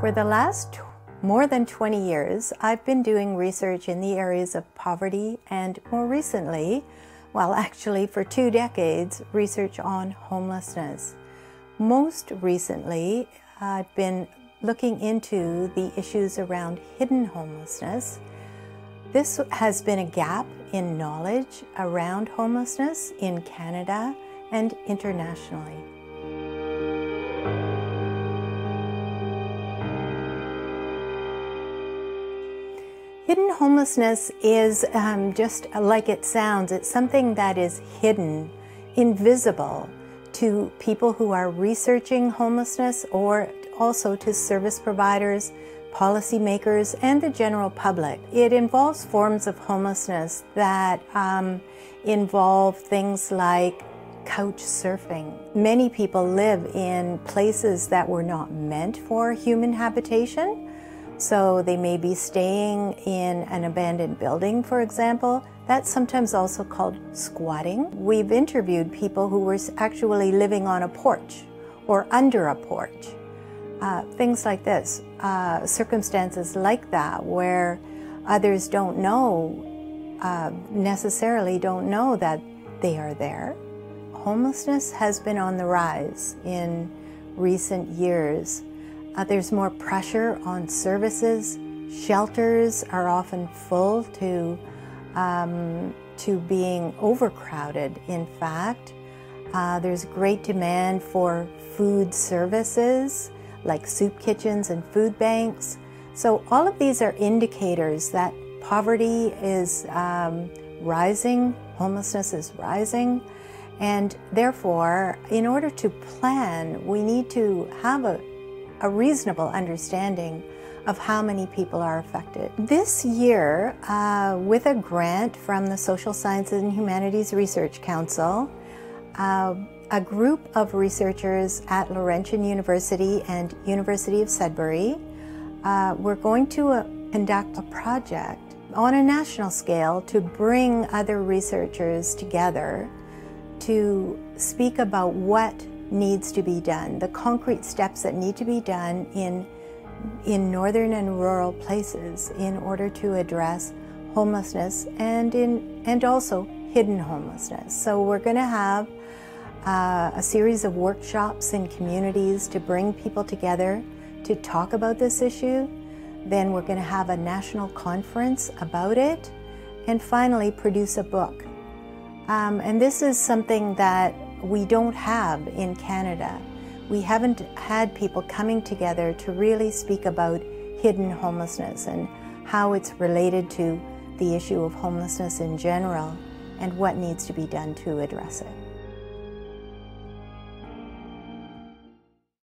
For the last more than 20 years, I've been doing research in the areas of poverty and more recently, well, actually for two decades, research on homelessness. Most recently, I've been looking into the issues around hidden homelessness. This has been a gap in knowledge around homelessness in Canada and internationally. Hidden homelessness is um, just like it sounds. It's something that is hidden, invisible to people who are researching homelessness or also to service providers, policymakers, and the general public. It involves forms of homelessness that um, involve things like couch surfing. Many people live in places that were not meant for human habitation so they may be staying in an abandoned building, for example. That's sometimes also called squatting. We've interviewed people who were actually living on a porch or under a porch. Uh, things like this, uh, circumstances like that where others don't know, uh, necessarily don't know that they are there. Homelessness has been on the rise in recent years. Uh, there's more pressure on services. Shelters are often full to, um, to being overcrowded, in fact. Uh, there's great demand for food services like soup kitchens and food banks. So, all of these are indicators that poverty is um, rising, homelessness is rising, and therefore, in order to plan, we need to have a a reasonable understanding of how many people are affected. This year, uh, with a grant from the Social Sciences and Humanities Research Council, uh, a group of researchers at Laurentian University and University of Sudbury uh, were going to uh, conduct a project on a national scale to bring other researchers together to speak about what needs to be done, the concrete steps that need to be done in, in northern and rural places in order to address homelessness and, in, and also hidden homelessness. So we're going to have uh, a series of workshops in communities to bring people together to talk about this issue. Then we're going to have a national conference about it. And finally, produce a book. Um, and this is something that we don't have in Canada. We haven't had people coming together to really speak about hidden homelessness and how it's related to the issue of homelessness in general and what needs to be done to address it.